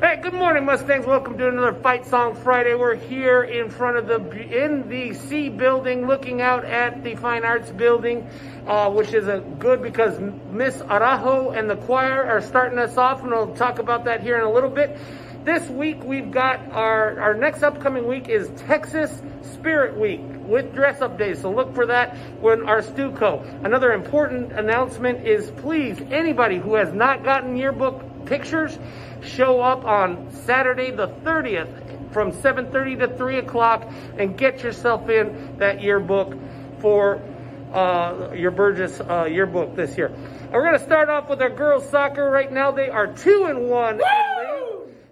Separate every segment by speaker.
Speaker 1: Hey, good morning, Mustangs. Welcome to another Fight Song Friday. We're here in front of the in the C building, looking out at the Fine Arts building, uh, which is a good because Miss Arajo and the choir are starting us off, and we'll talk about that here in a little bit. This week we've got our our next upcoming week is Texas Spirit Week with dress up days. So look for that when our Stuco. Another important announcement is please anybody who has not gotten yearbook pictures show up on Saturday the 30th from 7.30 to 3 o'clock and get yourself in that yearbook for uh, your Burges uh, yearbook this year. We're going to start off with our girls soccer. Right now they are 2 and 1.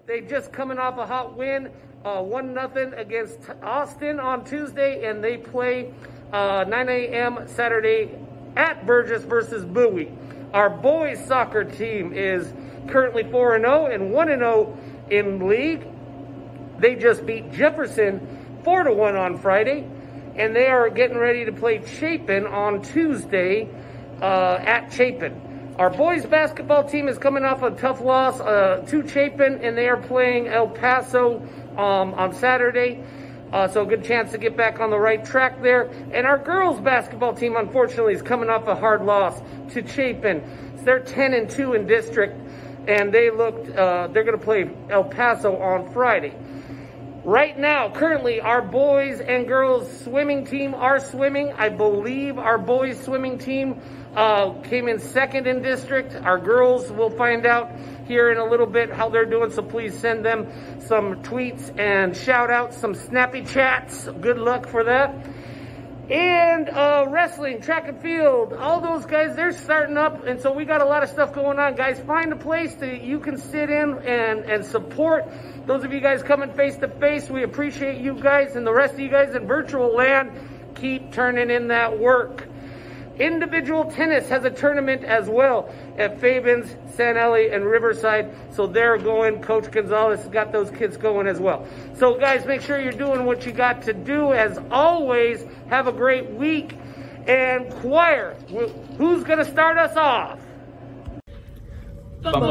Speaker 1: They just coming off a hot win, uh, 1 nothing against Austin on Tuesday, and they play uh, 9 a.m. Saturday at Burges versus Bowie. Our boys soccer team is currently 4 0 and 1 0 in league. They just beat Jefferson 4 1 on Friday, and they are getting ready to play Chapin on Tuesday uh, at Chapin. Our boys basketball team is coming off a tough loss uh, to Chapin, and they are playing El Paso um, on Saturday. Uh, so a good chance to get back on the right track there. And our girls basketball team, unfortunately, is coming off a hard loss to Chapin. So they're 10 and 2 in district and they looked, uh, they're going to play El Paso on Friday. Right now, currently, our boys and girls swimming team are swimming. I believe our boys swimming team uh, came in second in district. Our girls will find out here in a little bit how they're doing, so please send them some tweets and shout outs, some snappy chats. Good luck for that and uh, wrestling, track and field, all those guys, they're starting up. And so we got a lot of stuff going on. Guys, find a place that you can sit in and, and support. Those of you guys coming face to face, we appreciate you guys. And the rest of you guys in virtual land, keep turning in that work. Individual tennis has a tournament as well at Fabens, San Eli, and Riverside. So they're going. Coach Gonzalez has got those kids going as well. So guys, make sure you're doing what you got to do. As always, have a great week. And choir, who's going to start us off? We're gonna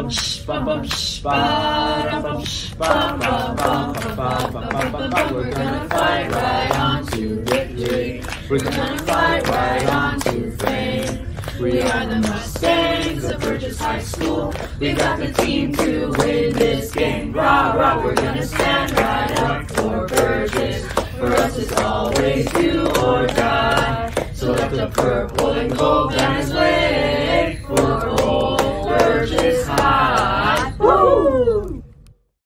Speaker 1: fight right on to victory. We're gonna We are the Mustangs of Burges High School. We got the team to win this game. Rah, rah, we're gonna stand right up for Burges. For us it's always do or die. So let the purple and gold down his